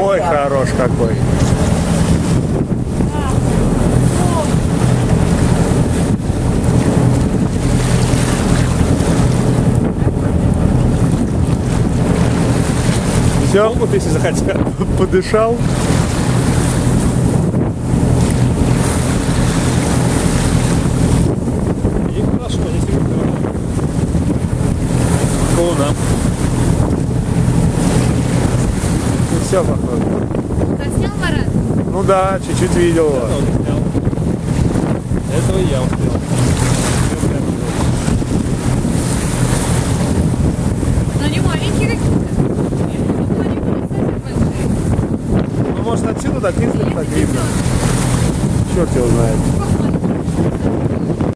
Ой, хорош какой. Все, вот если захотел, подышал. И хорошо, если Луна. Ну все, похоже. Заснял Марат? Ну да, чуть-чуть видел. его. Этого я успел. Но не маленькие какие-то. Ну. Ну, может, отсюда так низко так видно. Черт его знает.